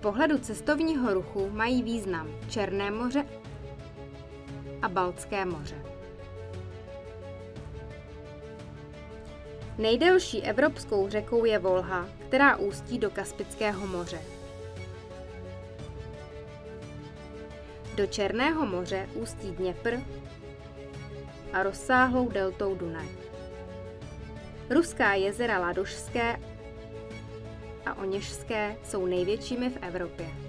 pohledu cestovního ruchu mají význam Černé moře a Baltské moře. Nejdelší evropskou řekou je Volha, která ústí do Kaspického moře. Do Černého moře ústí Dněpr a rozsáhlou deltou Dunaj. Ruská jezera Ladošské a Oněžské jsou největšími v Evropě.